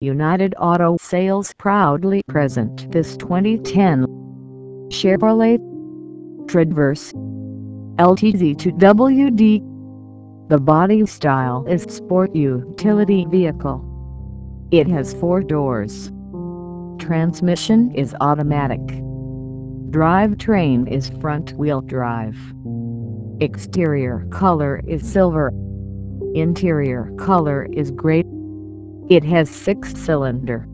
United Auto Sales proudly present this 2010 Chevrolet Traverse LTZ2WD. The body style is sport utility vehicle. It has four doors. Transmission is automatic. Drivetrain is front-wheel drive. Exterior color is silver. Interior color is gray. It has six-cylinder.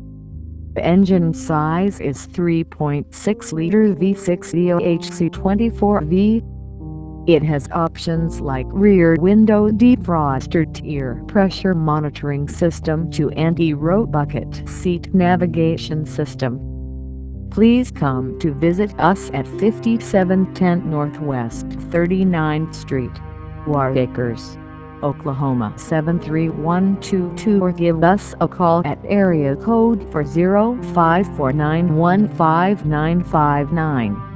Engine size is 3.6-liter V6 DOHC 24V. It has options like rear window defroster tire pressure monitoring system to anti-roll bucket seat navigation system. Please come to visit us at 5710 Northwest 39th Street, Acres. Oklahoma 73122 or give us a call at area code 40549159559.